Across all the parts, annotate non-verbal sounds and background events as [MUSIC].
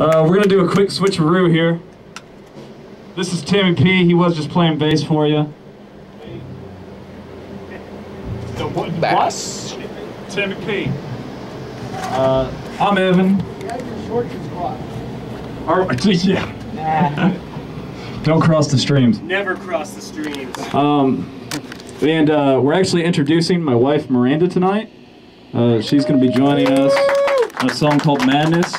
Uh, we're gonna do a quick switcheroo here. This is Timmy P. He was just playing bass for you. The what? Bass. What? Timmy P. Uh, I'm Evan. Our, [LAUGHS] yeah. Don't cross the streams. Never cross the streams. Um, and uh, we're actually introducing my wife Miranda tonight. Uh, she's going to be joining us a song called Madness.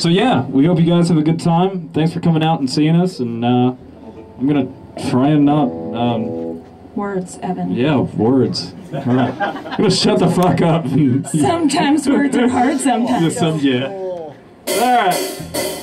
So yeah, we hope you guys have a good time. Thanks for coming out and seeing us. And uh, I'm gonna try and not, um, Words, Evan. yeah, words. All right, [LAUGHS] I'm gonna shut the fuck up. Sometimes words are hard, Yeah, sometimes. some, yeah. All right.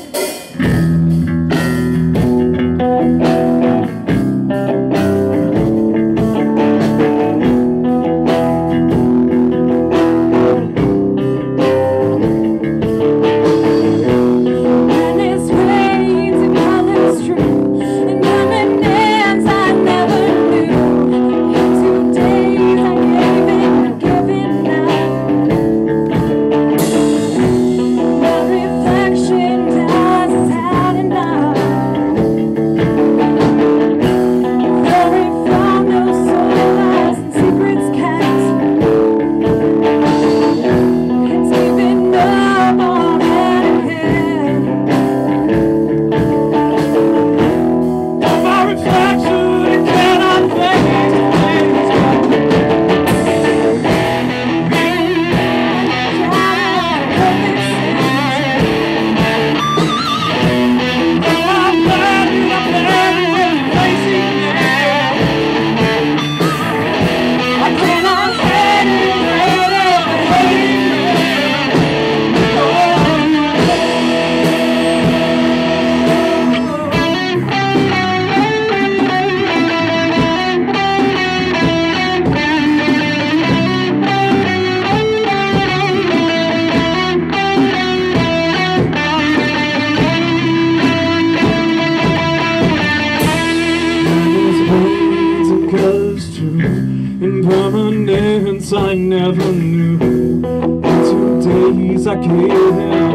I never knew. In two days I gave in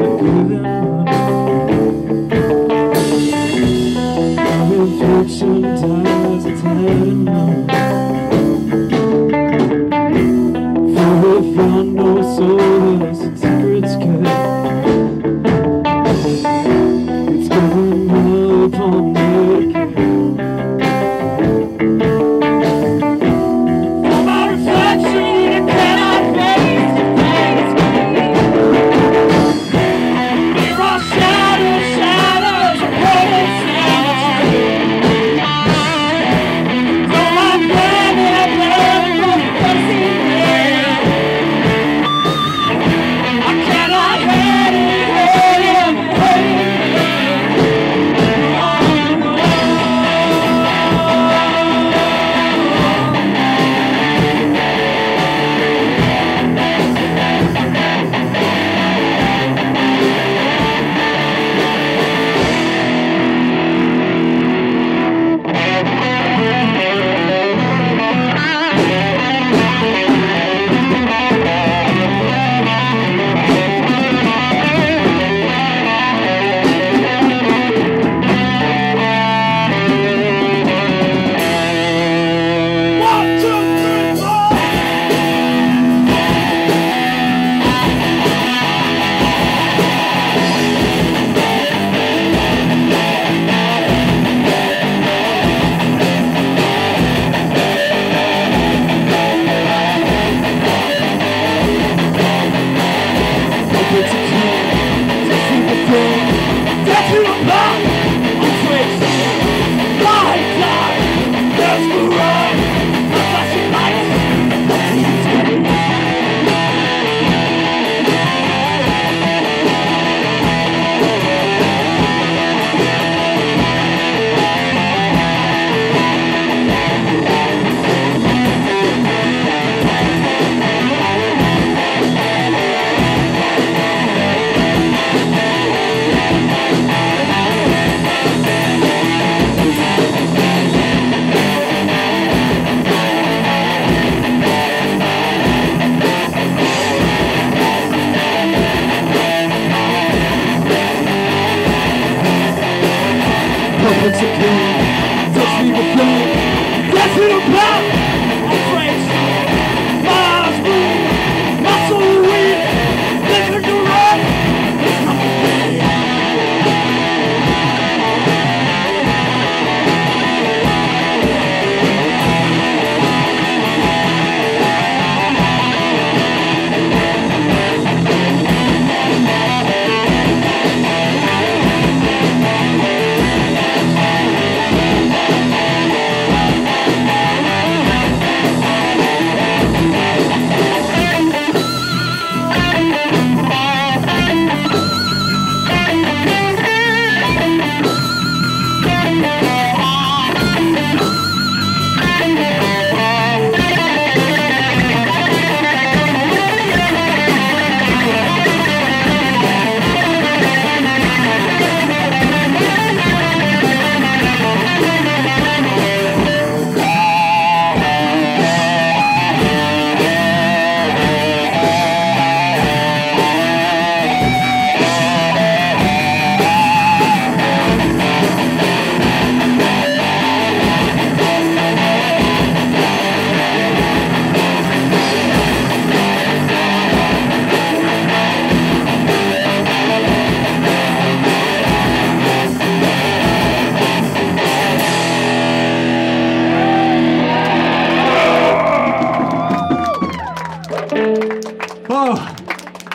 you the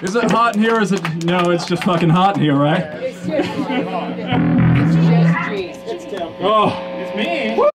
Is it hot in here? Or is it no? It's just fucking hot in here, right? It's just, it's just G. It's Tim. Oh,